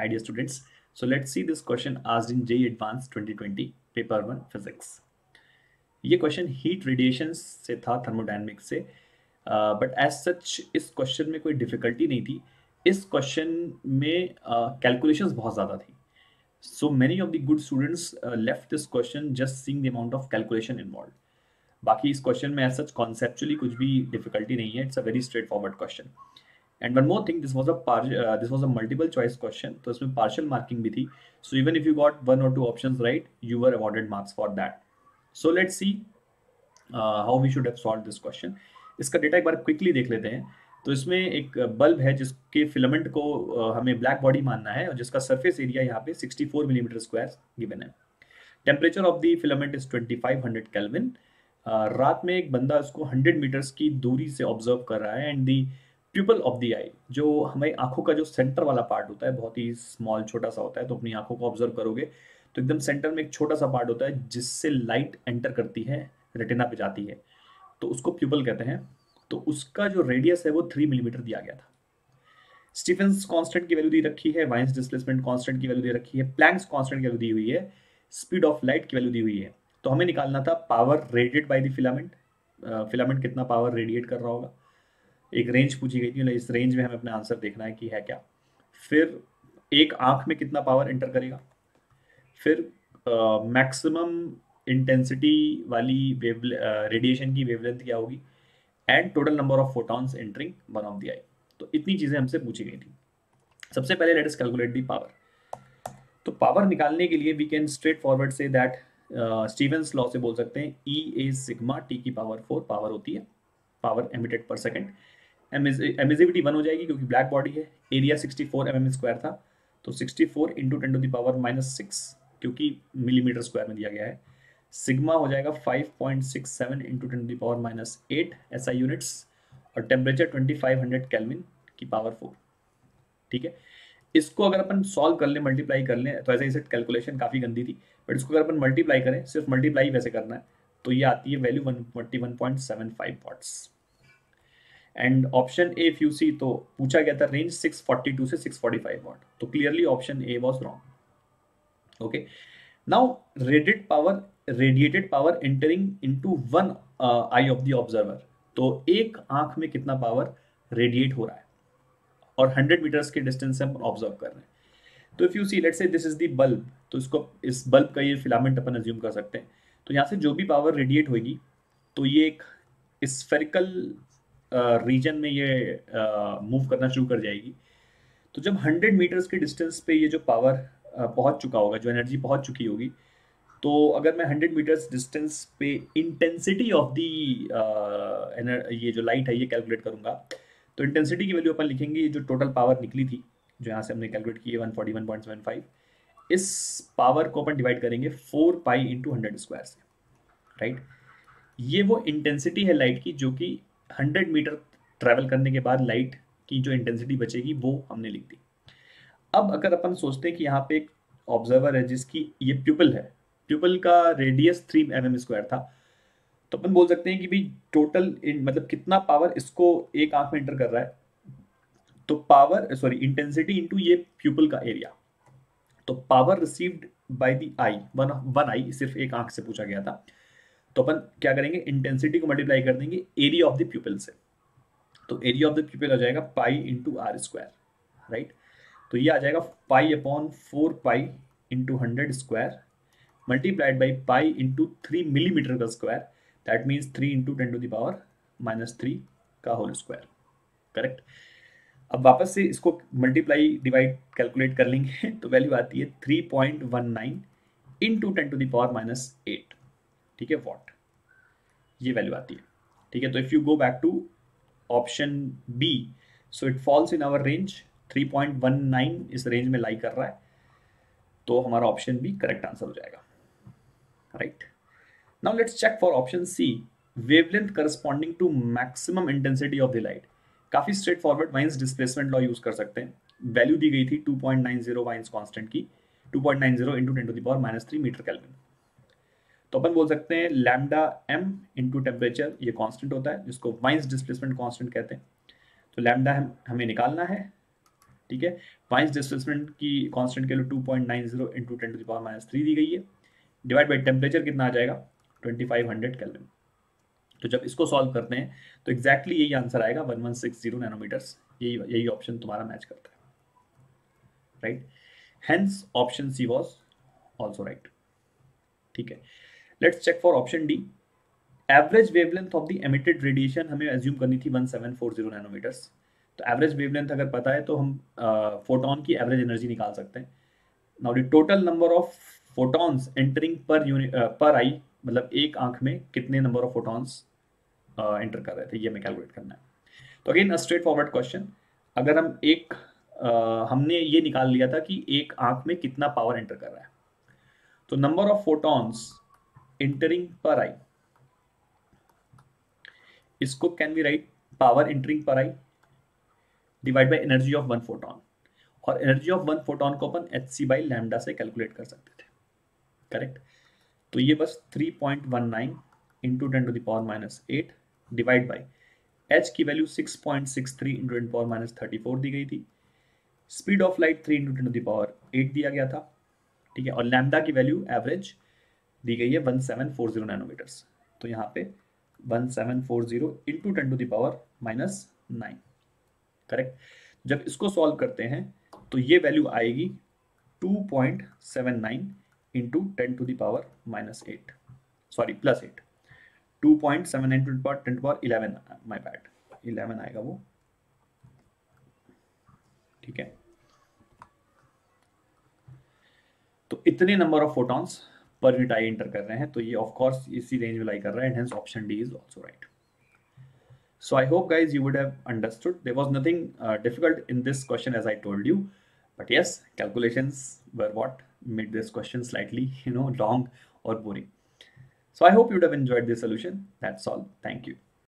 Hi dear students. So let's see this question asked in JEE Advanced 2020 paper one physics ये question heat radiation से था thermodynamics से but as such इस question में कोई difficulty नहीं थी। इस क्वेश्चन में कैलकुलेशंस uh, बहुत ज़्यादा थी। So many of the good students left this question just seeing the amount of calculation involve बाकी इस क्वेश्चन में एज सच कॉन्सेप्चुअली कुछ भी डिफिकल्टी नहीं है। It's a very straightforward question and one more thing this was a this was a multiple choice question तो इसमें partial marking भी थी. So even if you got one और two options right you were awarded marks for that so let's see how we should have solve this question इसका data एक बार quickly देख लेते हैं. तो इसमें एक बल्ब है जिसके फिलामेंट को uh, हमें ब्लैक बॉडी मानना है और जिसका सरफेस एरिया यहाँ पे 64 मिलीमीटर स्क्वायर गिवन है. Temperature of the filament is 2500 kelvin रात में एक बंदा उसको 100 मीटर्स की दूरी से ऑब्ज़र्व कर रहा है and the pupil of the eye, जो हमारी आँखों का जो सेंटर वाला पार्ट होता है, बहुत ही स्मॉल छोटा सा होता है तो अपनी आँखों को ऑब्ज़र्व करोगे तो एकदम सेंटर में एक छोटा सा पार्ट होता है, जिससे लाइट एंटर करती है रेटिना पे जाती है। तो उसको प्यूपल कहते हैं तो उसका जो रेडियस है वो थ्री मिलीमीटर दिया गया था। स्टीफेंस कांस्टेंट की वैल्यू दी रखी है वाइंस डिस्प्लेसमेंट कांस्टेंट की वैल्यू दी रखी है प्लैंक्स कांस्टेंट की वैल्यू दी हुई है स्पीड ऑफ़ लाइट की वैल्यू दी हुई है। तो हमें निकालना था power radiate by the filament filament कितना पावर रेडिएट कर रहा होगा। एक रेंज पूछी गई थी, इस रेंज में हमें अपना आंसर देखना है कि है क्या। फिर एक आँख में कितना पावर एंटर करेगा? फिर मैक्सिमम इंटेंसिटी वाली वेव रेडिएशन की वेवलेंथ क्या होगी? And total number of photons entering one of the eye तो इतनी चीज़ें हमसे पूछी गई थी। सबसे पहले let us calculate the power तो पावर निकालने के लिए वी कैन स्ट्रेट फॉरवर्ड से दैट स्टीवेंस लॉ से बोल सकते हैं ई ए सिग्मा टी की पावर फोर पावर होती है। Power emitted per second emissivity one हो जाएगी क्योंकि ब्लैक बॉडी है। Area sixty four m m square था। तो sixty four into ten to the power minus six क्योंकि मिलीमीटर स्क्वायर में दिया गया है। सिग्मा हो जाएगा five point six seven into ten to the power minus eight I units और temperature twenty five hundred kelvin की पावर फोर ठीक है? इसको अगर अपन सॉल्व कर लें मल्टीप्लाई कर लें तो ऐसे ही कैलकुलेशन काफ़ी गंदी थी। बट इसको अगर अपन मल्टीप्लाई करें, सिर्फ़ मल्टीप्लाई वैसे करना है तो ये आती है value one forty one point seven five watts and option A if you see तो पूछा गया था रेंज 642 से 645 वॉट तो clearly option A was wrong okay now radiate power radiated power entering into one eye of the observer तो एक आँख में कितना पावर रेडिएट हो रहा है? और 100 मीटर्स के डिस्टेंस से हम ऑब्ज़र्व कर रहे हैं। तो if you see let's say this is the bulb तो इसको, इस बल्ब का ये फिलामेंट अपन अज्यूम कर सकते हैं। तो यहाँ से जो भी पावर रेडिएट होगी तो ये एक स्फेरिकल रीजन में ये मूव करना शुरू कर जाएगी। तो जब 100 मीटर्स के डिस्टेंस पे ये जो पावर पहुँच चुका होगा, जो एनर्जी पहुँच चुकी होगी तो अगर मैं 100 मीटर्स डिस्टेंस पे इंटेंसिटी ऑफ़ दी ये जो लाइट है, ये कैलकुलेट करूँगा तो इंटेंसिटी की वैल्यू अपन लिखेंगे जो टोटल पावर निकली थी, जो यहाँ से हमने कैलकुलेट की है वन फोर्टी फाइव इस पावर को अपन डिवाइड करेंगे four pi into hundred square से राइट ये वो इंटेंसिटी है लाइट की, जो कि हंड्रेड मीटर ट्रैवल करने के बाद लाइट की जो इंटेंसिटी बचेगी, वो हमने लिख दी। अब अगर अपन सोचते हैं कि यहाँ पे एक ऑब्जर्वर है जिसकी ये प्यूपल है प्यूपल का radius three M M square था तो अपन बोल सकते हैं कि भाई टोटल मतलब कितना पावर इसको एक आँख में एंटर कर रहा है। तो पावर सॉरी इंटेंसिटी इनटू ये प्यूपल का एरिया तो power received by the eye one one eye सिर्फ़ एक आँख से पूछा गया था। तो अपन क्या करेंगे? इंटेंसिटी को मल्टीप्लाई कर देंगे एरिया ऑफ़ द प्यूपल से। तो एरिया ऑफ़ द प्यूपल आ जाएगा pi into R square right तो ये आ जाएगा pi upon four pi into hundred square multiplied by pi into three millimetre का square that means three into ten to the power minus three का whole square correct अब वापस से इसको मल्टीप्लाई डिवाइड कैलकुलेट कर लेंगे तो वैल्यू आती है three point one nine into ten to the power minus eight ठीक है वॉट ये वैल्यू आती है, ठीक है? तो if you go back to option B so it falls in our range 3.19 इस रेंज में लाई कर रहा है तो हमारा ऑप्शन बी करेक्ट आंसर हो जाएगा right now let's check for option C wavelength corresponding to maximum intensity of the light काफ़ी straight forward Wien's displacement law use कर सकते हैं। वैल्यू दी गई थी 2.90 वाइंस कांस्टेंट की 2.90 point nine zero into ten to the power minus three metre kelvin तो अपन बोल सकते हैं लैमडा एम इंटू टेम्परेचर ये कांस्टेंट होता है, जिसको वाइंस डिस्प्लेसमेंट कांस्टेंट कहते हैं। तो लैमडा हम, हमें निकालना है, ठीक है? वाइंस डिस्प्लेसमेंट की कांस्टेंट के लिए two point nine zero into ten to power minus three दी गई है। डिवाइड बाई टेम्परेचर कितना आ जाएगा? ट्वेंटी फाइव हंड्रेड कैलविन तो जब इसको सॉल्व करते हैं तो एग्जैक्टली यही आंसर आएगा one one six zero nanometres यही यही ऑप्शन तुम्हारा मैच करता है। Right hence option C was also right ठीक है? Let's check for option D average wavelength of the emitted radiation हमें एज्यूम करनी थी 1740 नैनोमीटर्स तो एवरेज वेवलेंथ अगर पता है तो हम फोटोन की एवरेज एनर्जी निकाल सकते हैं। Now the total number of photons entering per per eye मतलब एक आँख में कितने नंबर ऑफ़ फोटॉन्स एंटर कर रहे थे ये हमें कैलकुलेट करना है। तो अगेन स्ट्रेट फॉरवर्ड क्वेश्चन अगर हम एक uh, हमने ये निकाल लिया था कि एक आँख में कितना पावर एंटर कर रहा है। तो number of photons entering per आई इसको can we write power entering per eye divide by energy of one photon और एनर्जी ऑफ़ वन फोटोन को अपन एच सी बाई लैमडा से कैलकुलेट कर सकते थे। करेक्ट तो ये बस 3.19 point one nine into ten to the power minus eight divide by H की value 6.63 point six three into ten power minus thirty four दी गई थी। Speed of light three into ten to the power eight दिया गया था। ठीक है? और lambda की वैल्यू एवरेज दी गई है one seven four zero nanometres तो यहाँ पे one seven four zero into ten to the power minus nine correct जब इसको सॉल्व करते हैं तो ये वैल्यू आएगी two point seven nine into ten to the power minus eight sorry plus eight two point seven nine to power ten to power eleven my bad eleven आएगा वो। ठीक है? तो इतने number of photons per unit eye enter कर रहे हैं तो ये ऑफ़ कोर्स इसी रेंज में लाई कर रहा है and hence option D is also right so I hope guys you would have understood there was nothing difficult in this question as I told you but yes calculations were what made this question slightly you know long और boring so I hope you would have enjoyed this solution that's all thank you